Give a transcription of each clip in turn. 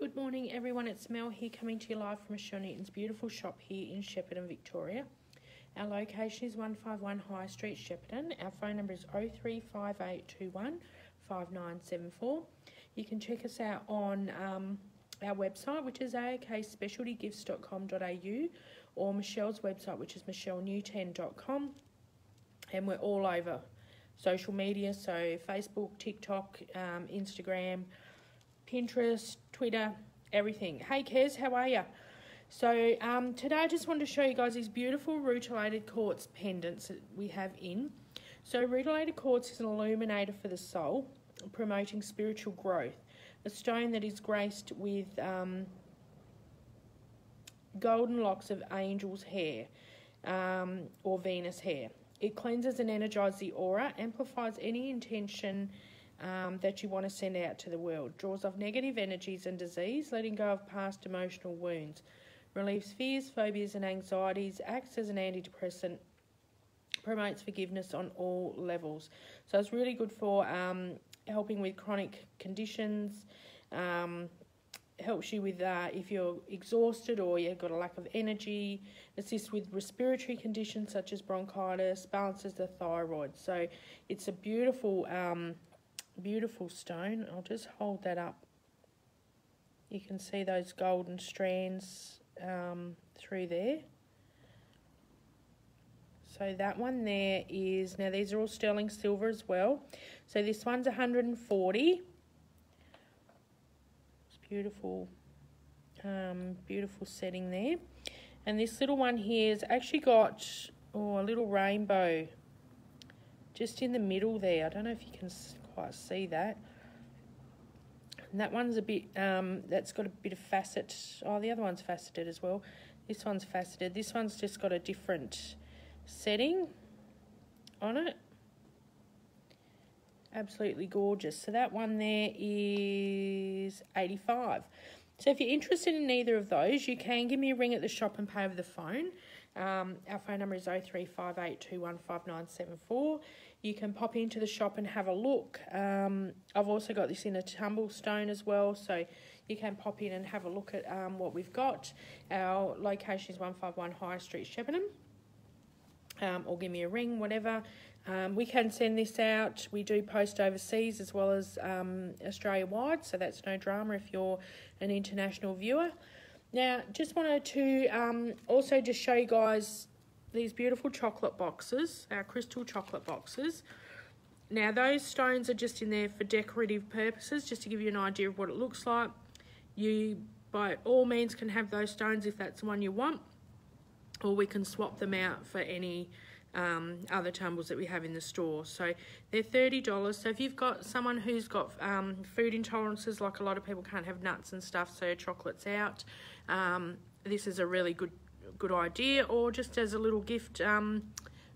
Good morning, everyone. It's Mel here coming to you live from Michelle Newten's beautiful shop here in Shepparton, Victoria. Our location is 151 High Street, Shepparton. Our phone number is 035821 5974. You can check us out on um, our website, which is aokspecialtygifts.com.au, or Michelle's website, which is michellenewten.com. And we're all over social media, so Facebook, TikTok, um, Instagram, Pinterest, Twitter, everything. Hey, Kez, how are you? So um, today I just wanted to show you guys these beautiful rutilated quartz pendants that we have in. So rutilated quartz is an illuminator for the soul, promoting spiritual growth. A stone that is graced with um, golden locks of angel's hair um, or Venus hair. It cleanses and energizes the aura, amplifies any intention um, that you want to send out to the world. Draws off negative energies and disease, letting go of past emotional wounds. Relieves fears, phobias, and anxieties. Acts as an antidepressant. Promotes forgiveness on all levels. So it's really good for um, helping with chronic conditions. Um, helps you with uh, if you're exhausted or you've got a lack of energy. Assists with respiratory conditions such as bronchitis. Balances the thyroid. So it's a beautiful um, beautiful stone. I'll just hold that up. You can see those golden strands um, through there. So that one there is, now these are all sterling silver as well. So this one's 140. It's beautiful, um, beautiful setting there. And this little one here has actually got oh, a little rainbow just in the middle there. I don't know if you can quite see that. And that one's a bit, um, that's got a bit of facet. Oh, the other one's faceted as well. This one's faceted. This one's just got a different setting on it. Absolutely gorgeous. So that one there is 85 So if you're interested in either of those, you can give me a ring at the shop and pay over the phone. Um, our phone number is 0358215974 you can pop into the shop and have a look. Um, I've also got this in a tumblestone as well, so you can pop in and have a look at um, what we've got. Our location is 151 High Street, Shepparton. Um, or give me a ring, whatever. Um, we can send this out. We do post overseas as well as um, Australia wide, so that's no drama if you're an international viewer. Now, just wanted to um, also just show you guys these beautiful chocolate boxes, our crystal chocolate boxes. Now those stones are just in there for decorative purposes, just to give you an idea of what it looks like. You, by all means, can have those stones if that's the one you want, or we can swap them out for any um, other tumbles that we have in the store. So they're $30. So if you've got someone who's got um, food intolerances, like a lot of people can't have nuts and stuff, so chocolate's out, um, this is a really good good idea or just as a little gift um,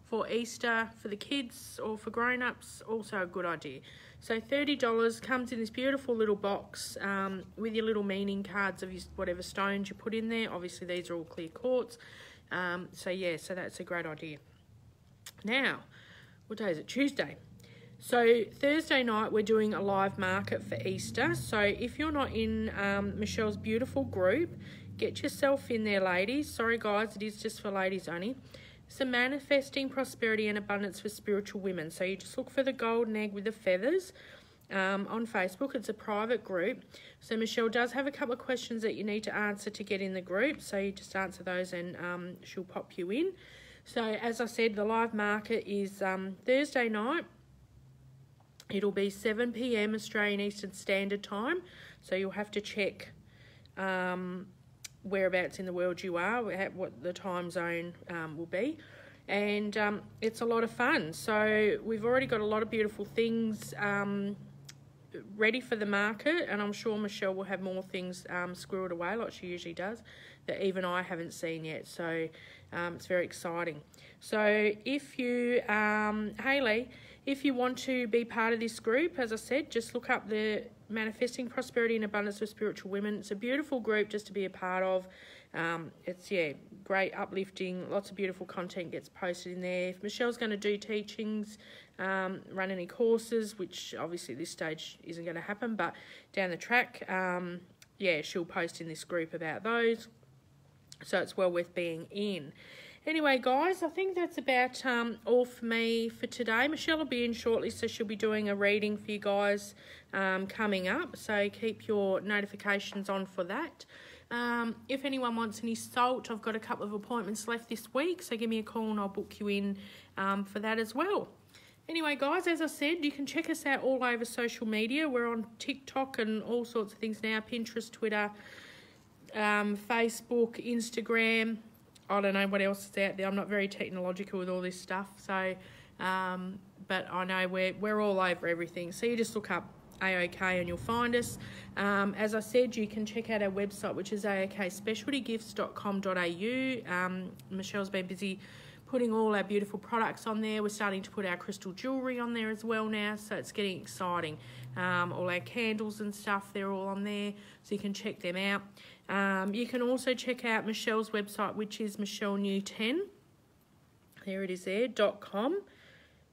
for Easter for the kids or for grown-ups also a good idea. So $30 comes in this beautiful little box um, with your little meaning cards of your, whatever stones you put in there. Obviously these are all clear quartz. Um, so yeah so that's a great idea. Now what day is it? Tuesday so Thursday night we're doing a live market for Easter. So if you're not in um, Michelle's beautiful group, Get yourself in there, ladies. Sorry, guys, it is just for ladies only. So manifesting prosperity and abundance for spiritual women. So you just look for the golden egg with the feathers um, on Facebook. It's a private group. So Michelle does have a couple of questions that you need to answer to get in the group. So you just answer those and um, she'll pop you in. So as I said, the live market is um, Thursday night. It'll be 7 p.m. Australian Eastern Standard Time. So you'll have to check um, whereabouts in the world you are, what the time zone um, will be. And um, it's a lot of fun. So we've already got a lot of beautiful things um, ready for the market, and I'm sure Michelle will have more things um, squirreled away like she usually does that even I haven't seen yet. So um, it's very exciting. So if you, Haley, if you want to be part of this group, as I said, just look up the Manifesting Prosperity and Abundance for Spiritual Women. It's a beautiful group just to be a part of. Um, it's, yeah, great uplifting. Lots of beautiful content gets posted in there. If Michelle's going to do teachings, um, run any courses, which obviously this stage isn't going to happen, but down the track, um, yeah, she'll post in this group about those. So it's well worth being in. Anyway, guys, I think that's about um, all for me for today. Michelle will be in shortly, so she'll be doing a reading for you guys um, coming up. So keep your notifications on for that. Um, if anyone wants any salt, I've got a couple of appointments left this week, so give me a call and I'll book you in um, for that as well. Anyway, guys, as I said, you can check us out all over social media. We're on TikTok and all sorts of things now Pinterest, Twitter, um, Facebook, Instagram. I don't know what else is out there. I'm not very technological with all this stuff, so um, but I know we're we're all over everything. So you just look up AOK and you'll find us. Um, as I said, you can check out our website, which is aokspecialtygifts.com.au. Um, Michelle's been busy putting all our beautiful products on there. We're starting to put our crystal jewellery on there as well now, so it's getting exciting. Um, all our candles and stuff, they're all on there, so you can check them out. Um, you can also check out Michelle's website, which is Michelle New 10. There it is there, dot com,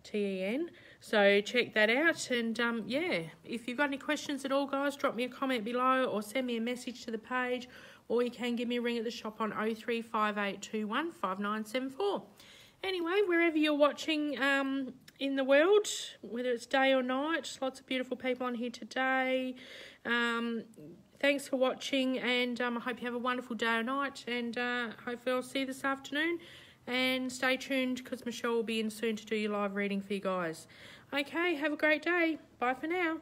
T-E-N. So check that out. And um, yeah, if you've got any questions at all, guys, drop me a comment below or send me a message to the page or you can give me a ring at the shop on 0358215974. Anyway, wherever you're watching um, in the world, whether it's day or night, lots of beautiful people on here today. Um, thanks for watching, and um, I hope you have a wonderful day or night, and uh, hopefully I'll see you this afternoon. And stay tuned because Michelle will be in soon to do your live reading for you guys. Okay, have a great day. Bye for now.